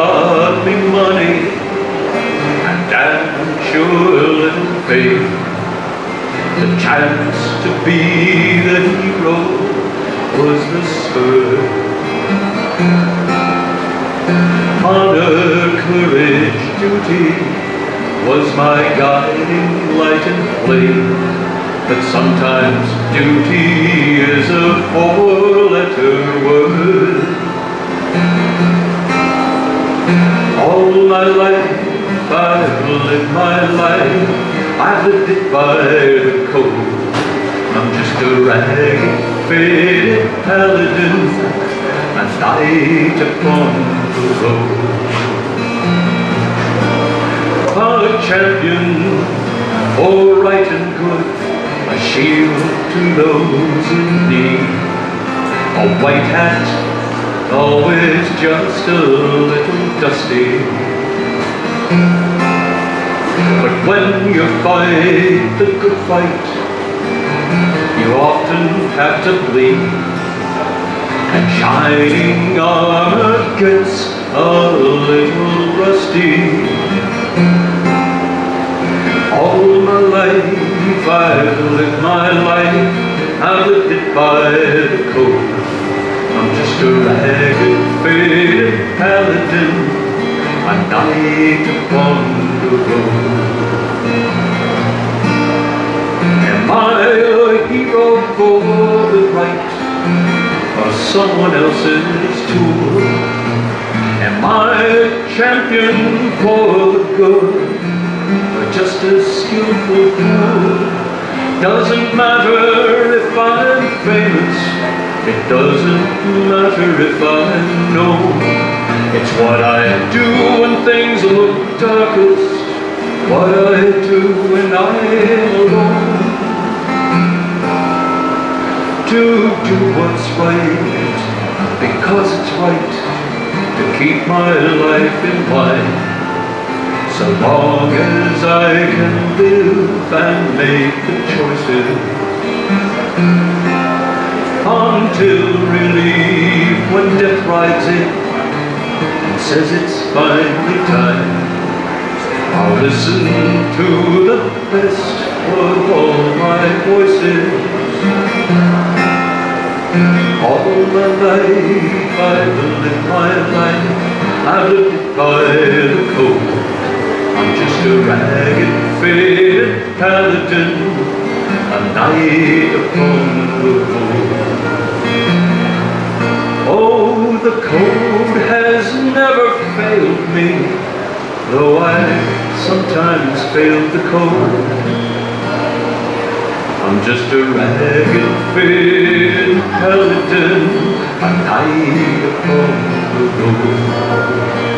got me money and I'm sure it'll pay the chance to be the hero was the spur. Honor courage duty was my guiding light and flame. But sometimes duty is a four-letter word. My life I've lived my life, I've lived it by the code. I'm just a ragged, paladin, a knight upon the road. A champion for right and good, a shield to those in need. A white hat, always just a little dusty. But when you fight the good fight, you often have to bleed. And shining armor gets a little rusty. All my life I've lived my life, I've lived it by the code. I'm just a ragged, faded paladin knight upon the road. Am I a hero for the right, or someone else's tool? Am I a champion for the good, or just a skillful fool? Doesn't matter if I'm famous, it doesn't matter if I know. It's what I do when things look darkest, what I do when I'm alone. To do what's right, because it's right, to keep my life in line. So long as I can live and make the choices. Until relief when death rides in says it's finally time. I'll listen to the best of all my voices. All my life I've lived my life, I've lived it by the code. I'm just a ragged, faded paladin, a knight upon the road. Oh, the code has never failed me, though I sometimes failed the code. I'm just a ragged, faded paladin, a knight upon the road.